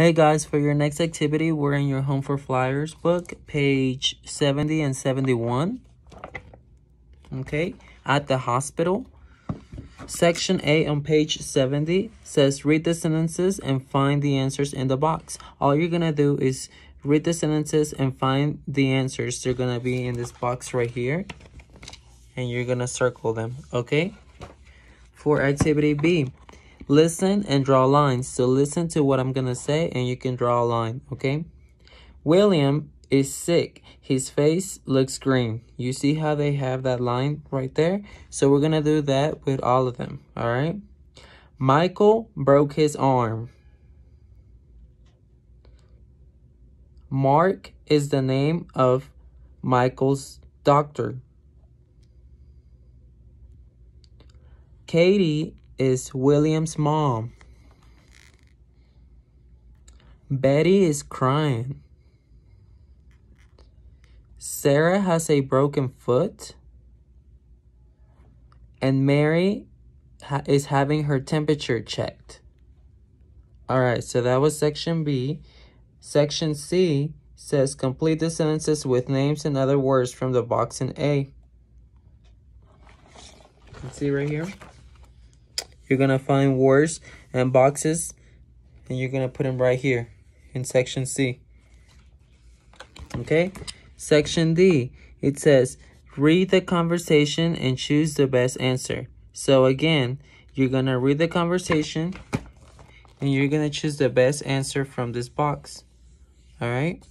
Hey guys, for your next activity, we're in your Home for Flyers book, page 70 and 71. Okay, at the hospital. Section A on page 70 says read the sentences and find the answers in the box. All you're going to do is read the sentences and find the answers. They're going to be in this box right here. And you're going to circle them, okay? For activity B, listen and draw lines. So listen to what I'm going to say and you can draw a line, okay? William is sick. His face looks green. You see how they have that line right there? So we're going to do that with all of them, all right? Michael broke his arm. Mark is the name of Michael's doctor. Katie is William's mom. Betty is crying. Sarah has a broken foot. And Mary ha is having her temperature checked. All right, so that was section B. Section C says complete the sentences with names and other words from the box in A. Let's see right here you're to find words and boxes and you're to put them right here in section C. Okay? Section D, it says read the conversation and choose the best answer. So again, you're to read the conversation and you're to choose the best answer from this box. All right?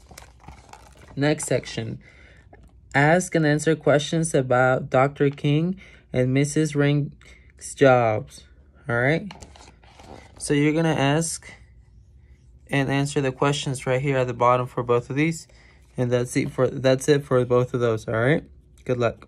Next section. Ask and answer questions about Dr. King and Mrs. Ring's jobs. All right. So you're going to ask and answer the questions right here at the bottom for both of these. And that's it for that's it for both of those, all right? Good luck.